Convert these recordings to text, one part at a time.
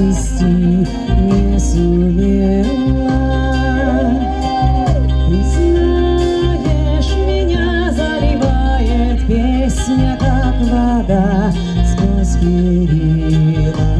вести не сумела. Ты знаешь, меня заливает песня, как вода сквозь перила.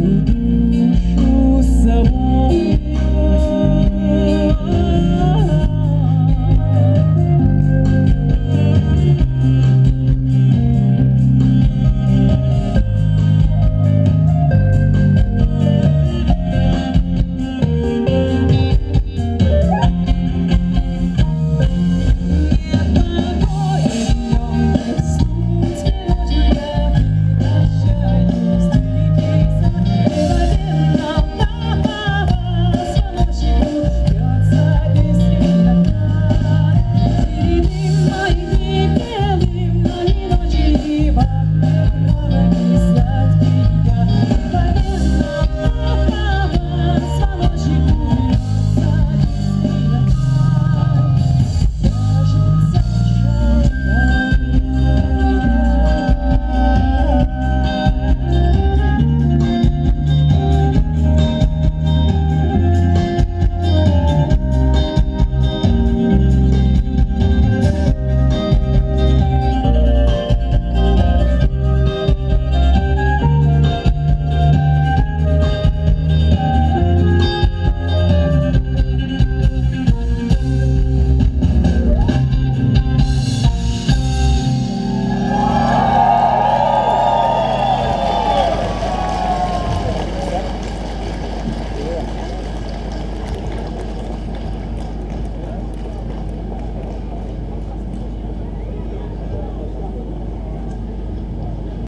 You.